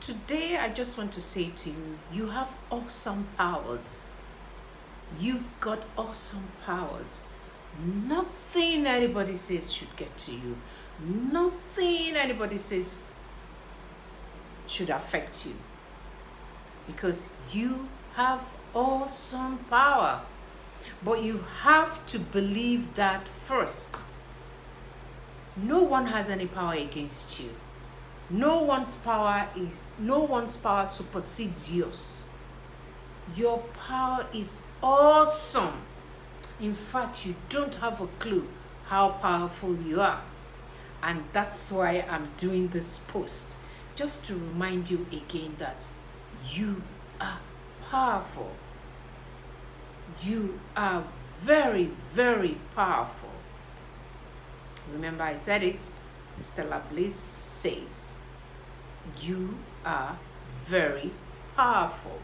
today I just want to say to you, you have awesome powers. You've got awesome powers. Nothing anybody says should get to you. Nothing anybody says should affect you. Because you have awesome power. But you have to believe that first. No one has any power against you. No one's power is no one's power supersedes yours. Your power is awesome. In fact, you don't have a clue how powerful you are. And that's why I'm doing this post. Just to remind you again that you are powerful. You are very, very powerful. Remember, I said it. Stella Blaize says, You are very powerful.